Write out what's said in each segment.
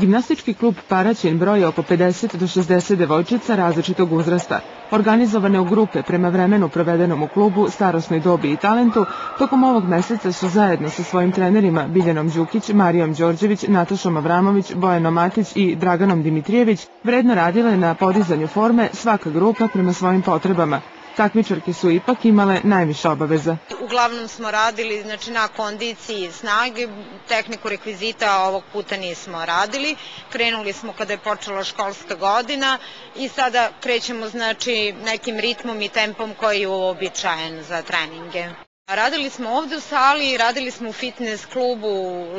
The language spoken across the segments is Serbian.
Gimnastički klub Paraćin broji oko 50 do 60 devojčica različitog uzrasta, organizovane u grupe prema vremenu provedenom u klubu, starosnoj dobi i talentu, tokom ovog meseca su zajedno sa svojim trenerima Biljanom Đukić, Marijom Đorđević, Natašom Avramović, Bojanom Matić i Draganom Dimitrijević vredno radile na podizanju forme svaka grupa prema svojim potrebama, takmičarke su ipak imale najviše obaveza. Uglavnom smo radili znači, na kondiciji snage, tehniku rekvizita ovog puta nismo radili. Krenuli smo kada je počela školska godina i sada krećemo znači, nekim ritmom i tempom koji je uobičajen za treninge. Radili smo ovde u sali, radili smo u fitness klubu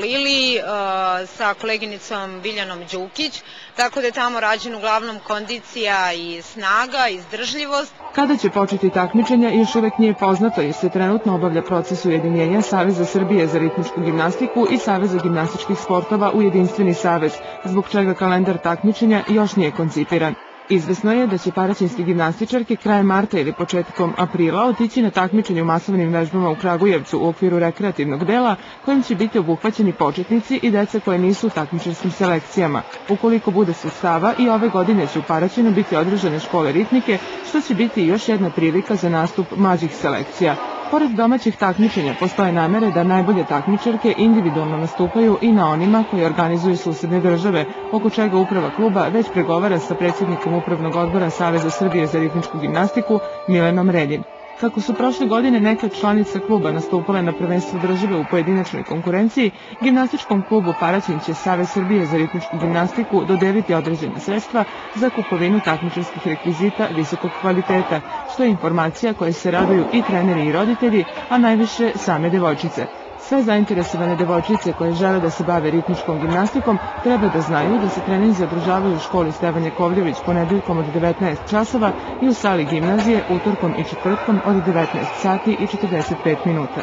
Lili uh, sa koleginicom Biljanom Đukić, tako da je tamo rađen uglavnom kondicija i snaga, izdržljivost. Kada će početi takmičenja još uvek nije poznato jer se trenutno obavlja proces ujedinjenja Saveza Srbije za ritmičku gimnastiku i Saveza gimnastičkih sportova u jedinstveni savez, zbog čega kalendar takmičenja još nije koncipiran. Izvesno je da će paraćinske gimnastičarke krajem marta ili početkom aprila otići na takmičenje u masovnim vežbama u Kragujevcu u okviru rekreativnog dela kojim će biti obuhvaćeni početnici i deca koje nisu u takmičarskim selekcijama. Ukoliko bude sustava i ove godine će u Paraćinu biti održane škole ritmike, što će biti još jedna prilika za nastup mlađih selekcija. Pored domaćih takmičenja postoje namere da najbolje takmičarke individualno nastupaju i na onima koji organizuju susedne države, oko čega uprava kluba već pregovara sa predsjednikom Upravnog odbora Saveza Srbije za ritmičku gimnastiku Milenom Redin. Kako su prošle godine neke od članica kluba nastupale na prvenstvu države u pojedinačnoj konkurenciji, gimnastičkom klubu Paraćin će Save Srbije za ritmičku gimnastiku dodeliti određene sredstva za kupovinu takmičarskih rekvizita visokog kvaliteta, što je informacija koje se raduju i treneri i roditelji, a najviše same devojčice. Sve zainteresovane devojčice koje žele da se bave ritmičkom gimnastikom treba da znaju da se treninzi održavaju u školi Stevan Jakovljević ponedeljkom od 19 časova i u sali gimnazije utorkom i četvrtkom od 19 sati i 45 minuta.